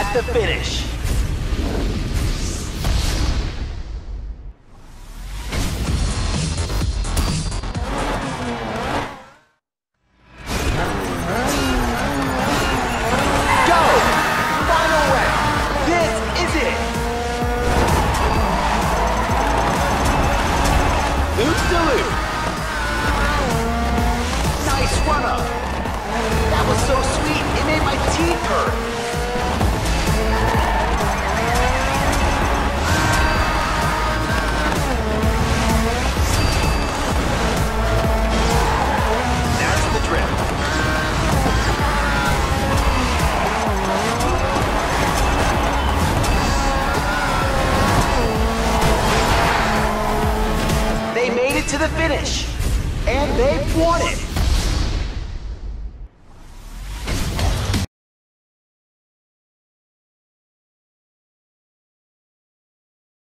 at the finish. The finish, and they've won it.